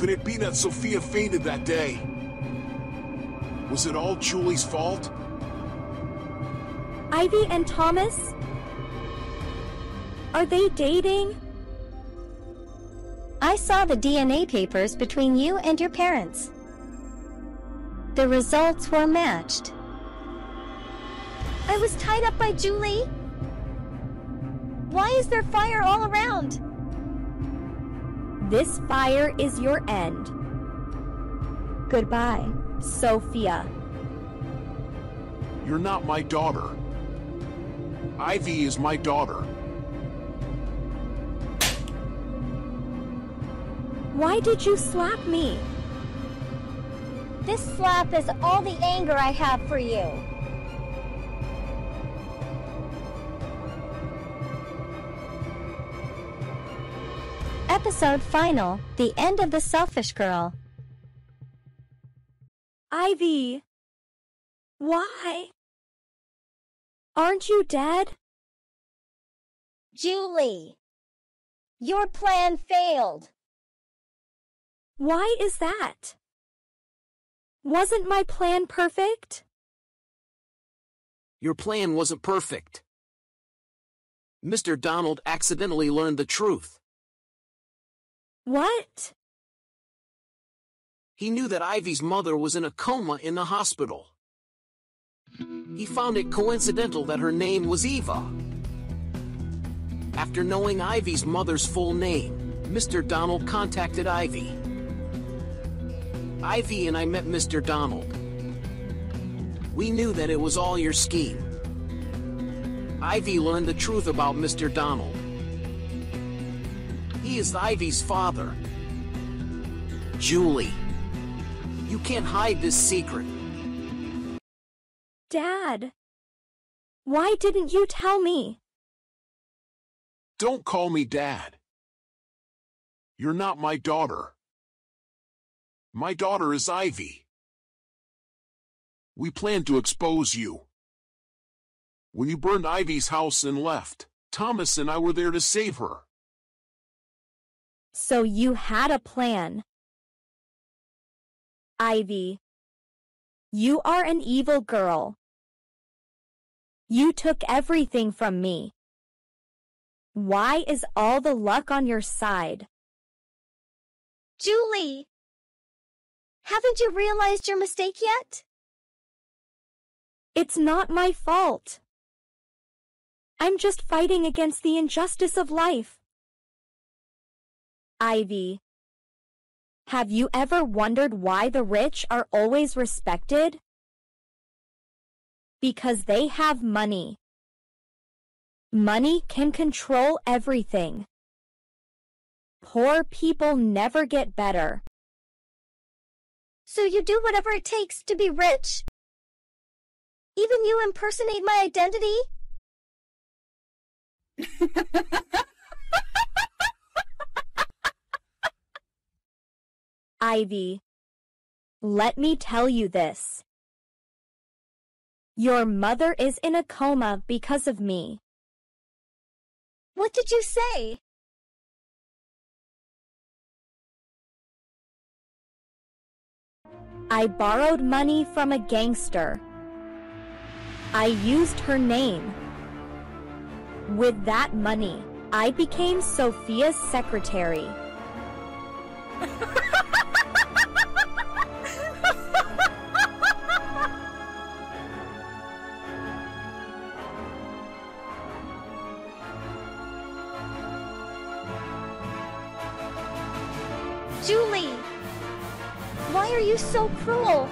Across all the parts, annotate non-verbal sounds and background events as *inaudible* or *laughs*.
Could it be that Sophia fainted that day? Was it all Julie's fault? Ivy and Thomas? Are they dating? I saw the DNA papers between you and your parents. The results were matched. I was tied up by Julie. Why is there fire all around? This fire is your end. Goodbye, Sophia. You're not my daughter. Ivy is my daughter. Why did you slap me? This slap is all the anger I have for you. Episode final The End of the Selfish Girl. Ivy. Why? Aren't you dead? Julie, your plan failed. Why is that? Wasn't my plan perfect? Your plan wasn't perfect. Mr. Donald accidentally learned the truth. What? He knew that Ivy's mother was in a coma in the hospital. He found it coincidental that her name was Eva. After knowing Ivy's mother's full name, Mr. Donald contacted Ivy. Ivy and I met Mr. Donald. We knew that it was all your scheme. Ivy learned the truth about Mr. Donald. He is Ivy's father. Julie, you can't hide this secret. Dad. Why didn't you tell me? Don't call me dad. You're not my daughter. My daughter is Ivy. We planned to expose you. When you burned Ivy's house and left, Thomas and I were there to save her. So you had a plan. Ivy. You are an evil girl. You took everything from me. Why is all the luck on your side? Julie! Haven't you realized your mistake yet? It's not my fault. I'm just fighting against the injustice of life. Ivy. Have you ever wondered why the rich are always respected? Because they have money. Money can control everything. Poor people never get better. So you do whatever it takes to be rich? Even you impersonate my identity? *laughs* Ivy. Let me tell you this. Your mother is in a coma because of me. What did you say? I borrowed money from a gangster. I used her name. With that money, I became Sophia's secretary. *laughs* cruel?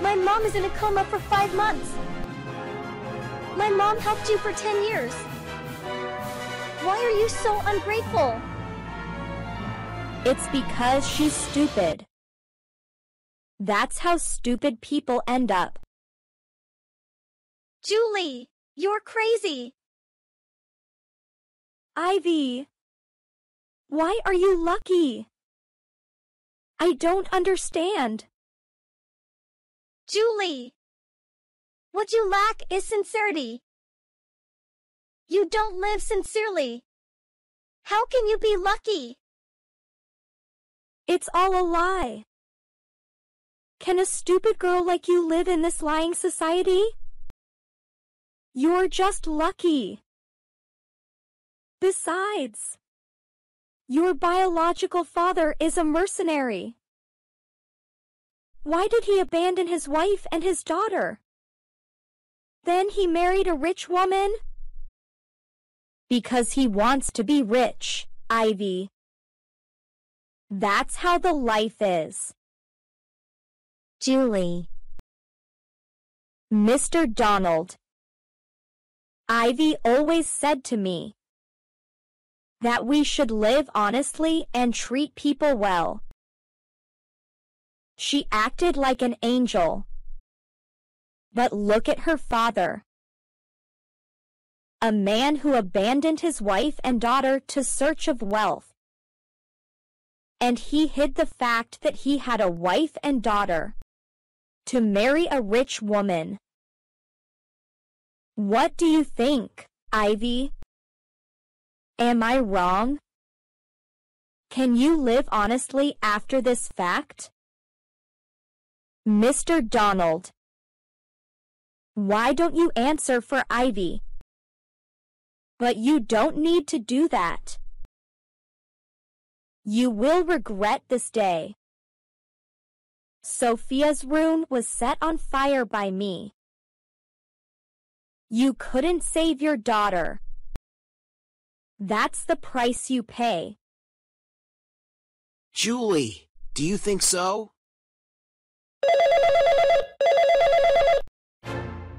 My mom is in a coma for five months. My mom helped you for ten years. Why are you so ungrateful? It's because she's stupid. That's how stupid people end up. Julie, you're crazy. Ivy. Why are you lucky? I don't understand. Julie! What you lack is sincerity. You don't live sincerely. How can you be lucky? It's all a lie. Can a stupid girl like you live in this lying society? You're just lucky. Besides, your biological father is a mercenary. Why did he abandon his wife and his daughter? Then he married a rich woman? Because he wants to be rich, Ivy. That's how the life is. Julie. Mr. Donald. Ivy always said to me that we should live honestly and treat people well. She acted like an angel. But look at her father. A man who abandoned his wife and daughter to search of wealth. And he hid the fact that he had a wife and daughter to marry a rich woman. What do you think, Ivy? Am I wrong? Can you live honestly after this fact? Mr. Donald. Why don't you answer for Ivy? But you don't need to do that. You will regret this day. Sophia's room was set on fire by me. You couldn't save your daughter. That's the price you pay. Julie, do you think so?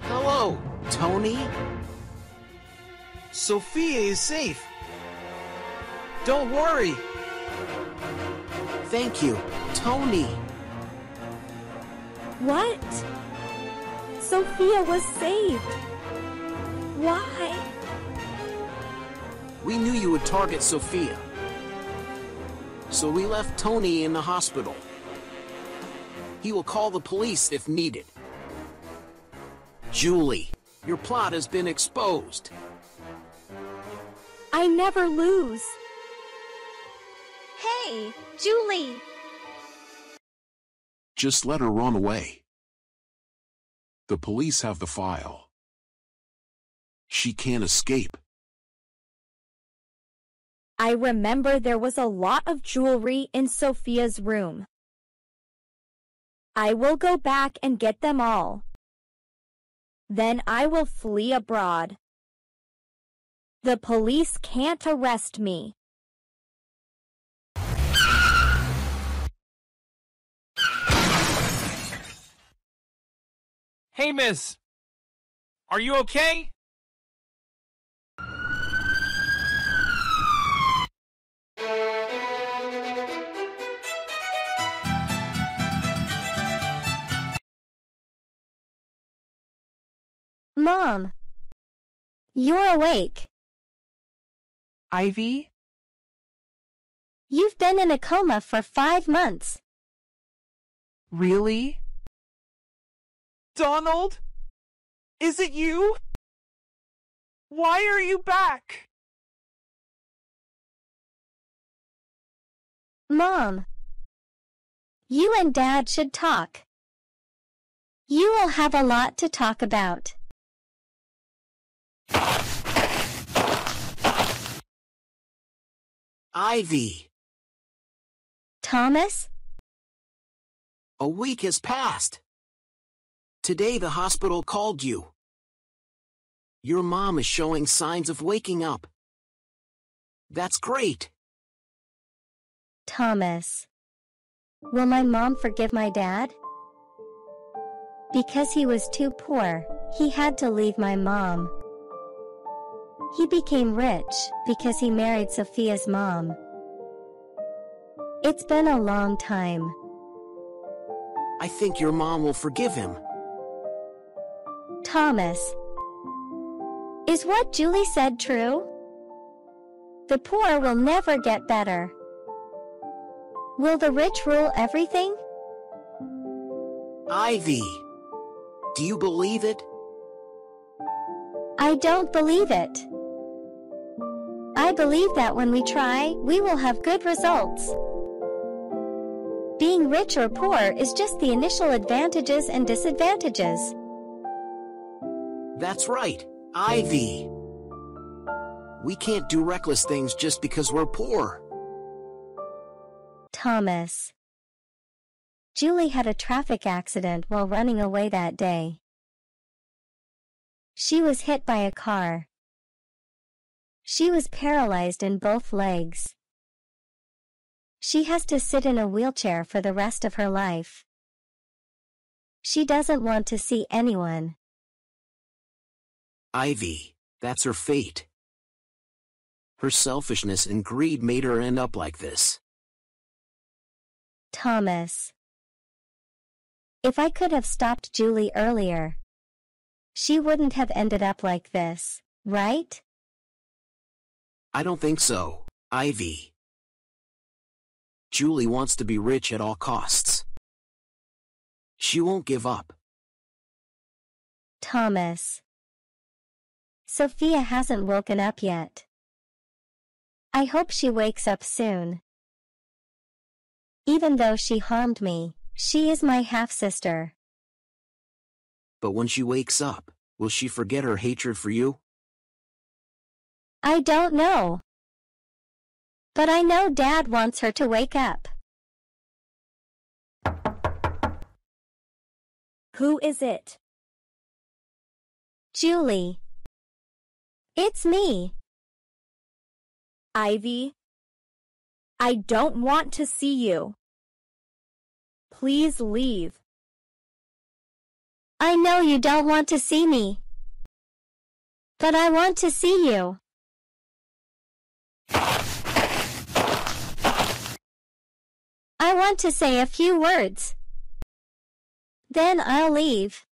Hello, Tony? Sophia is safe. Don't worry. Thank you, Tony. What? Sophia was saved. Why? We knew you would target Sophia. So we left Tony in the hospital. He will call the police if needed. Julie, your plot has been exposed. I never lose. Hey, Julie! Just let her run away. The police have the file. She can't escape. I remember there was a lot of jewelry in Sophia's room. I will go back and get them all. Then I will flee abroad. The police can't arrest me. Hey, miss. Are you okay? Mom. You're awake. Ivy? You've been in a coma for five months. Really? Donald? Is it you? Why are you back? Mom. You and Dad should talk. You will have a lot to talk about. Ivy, Thomas? a week has passed. Today the hospital called you. Your mom is showing signs of waking up. That's great. Thomas. Will my mom forgive my dad? Because he was too poor, he had to leave my mom. He became rich because he married Sophia's mom. It's been a long time. I think your mom will forgive him. Thomas. Is what Julie said true? The poor will never get better. Will the rich rule everything? Ivy, do you believe it? I don't believe it. Believe that when we try, we will have good results. Being rich or poor is just the initial advantages and disadvantages. That's right, Ivy. We can't do reckless things just because we're poor. Thomas. Julie had a traffic accident while running away that day. She was hit by a car. She was paralyzed in both legs. She has to sit in a wheelchair for the rest of her life. She doesn't want to see anyone. Ivy, that's her fate. Her selfishness and greed made her end up like this. Thomas. If I could have stopped Julie earlier, she wouldn't have ended up like this, right? I don't think so, Ivy. Julie wants to be rich at all costs. She won't give up. Thomas. Sophia hasn't woken up yet. I hope she wakes up soon. Even though she harmed me, she is my half-sister. But when she wakes up, will she forget her hatred for you? I don't know. But I know Dad wants her to wake up. Who is it? Julie. It's me. Ivy. I don't want to see you. Please leave. I know you don't want to see me. But I want to see you. I want to say a few words. Then I'll leave.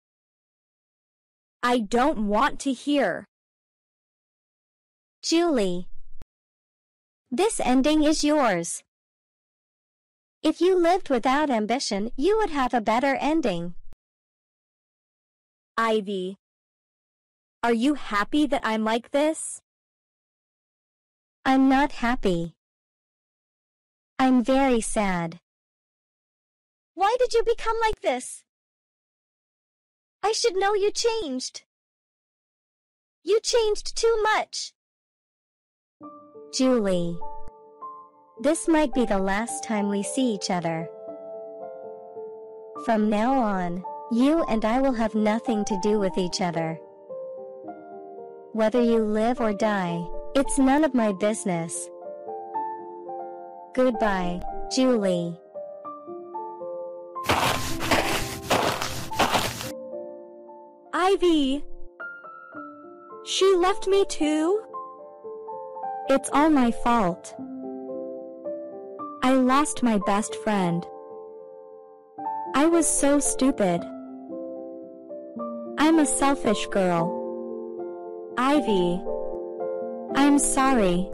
I don't want to hear. Julie. This ending is yours. If you lived without ambition, you would have a better ending. Ivy. Are you happy that I'm like this? I'm not happy. I'm very sad. Why did you become like this? I should know you changed. You changed too much. Julie. This might be the last time we see each other. From now on, you and I will have nothing to do with each other. Whether you live or die, it's none of my business. Goodbye, Julie. Ivy! She left me too? It's all my fault. I lost my best friend. I was so stupid. I'm a selfish girl. Ivy. I'm sorry.